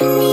me.